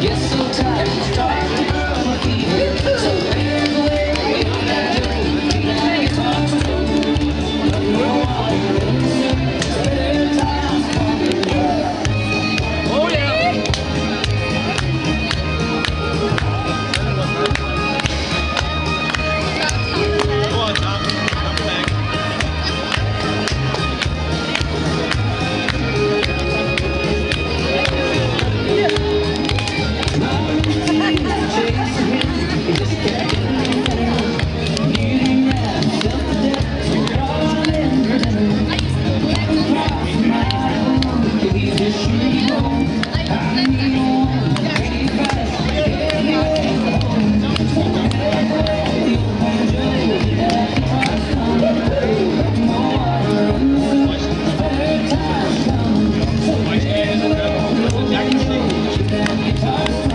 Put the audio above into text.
get so tired. and guitars.